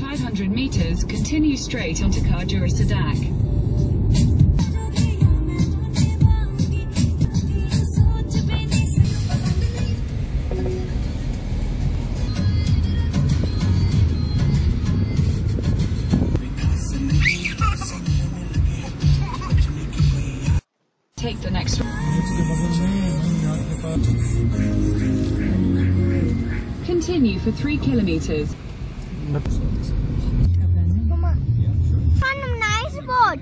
Five hundred meters, continue straight onto Kardura Sadak. Take the next Continue for three kilometers. Mama. Fun, nice boat.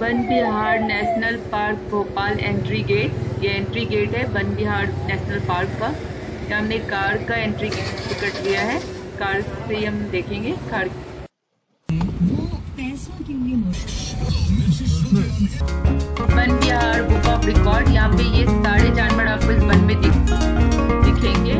One Vihar national park Bhopal entry gate ये entry gate है one विहार national park का यहाँ हमने car का entry ticket लिया है। Car से हम देखेंगे car one Bihar book of record यहाँ पे ये सारे जानवर आपको इस वन में दिख, दिखेंगे।